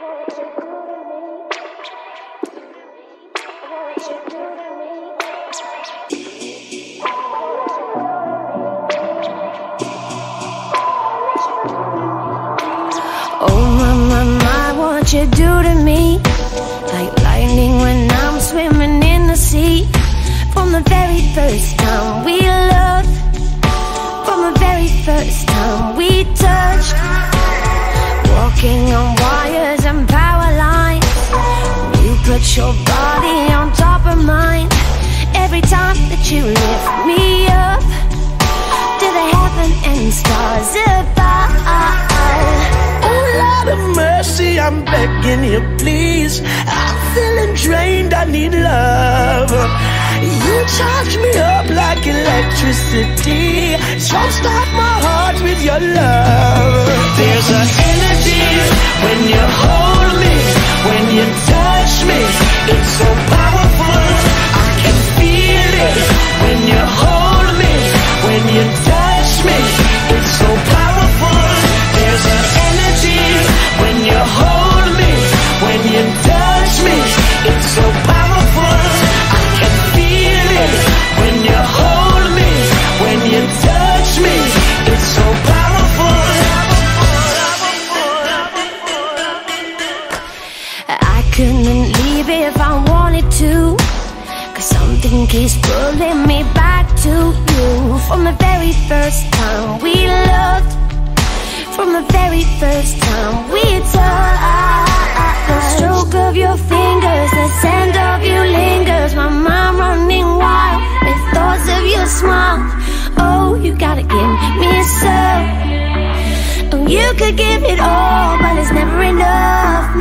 Oh my, my, my, what you do to me put your body on top of mine Every time that you lift me up To the heaven and stars above Oh Lord of mercy, I'm begging you, please. I'm feeling drained, I need love. You charge me up like electricity. Jumpstart my heart with your love. So powerful, Something keeps pulling me back to you. From the very first time we loved From the very first time we touched. The stroke of your fingers, the scent of you lingers. My mind running wild with thoughts of your smile. Oh, you gotta give me some. Oh, you could give it all, but it's never enough,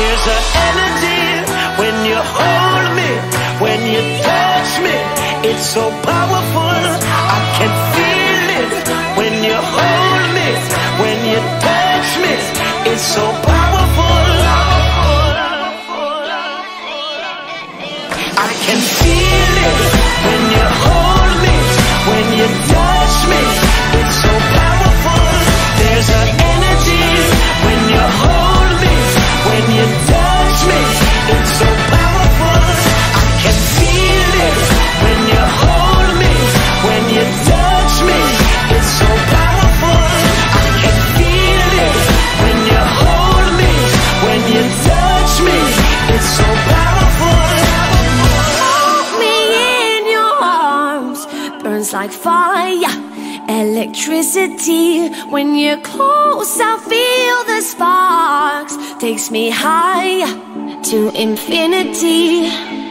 There's an energy when you hold me, when you touch me. It's so powerful, I can feel it when you hold me, when you touch me. It's so powerful. I can feel it when you like fire, electricity. When you're close, I feel the sparks. Takes me higher to infinity.